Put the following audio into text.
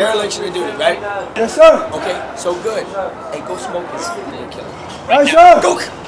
Dereliction of duty, right? Yes, sir. Okay, so good. Hey, go smoke this. Kill him. Right, sir. Go.